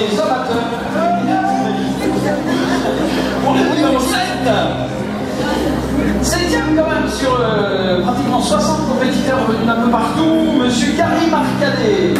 des amateurs. Pour le numéro 7, septième quand même sur euh, pratiquement 60 compétiteurs venus d'un peu partout, Monsieur Karim Arcadet.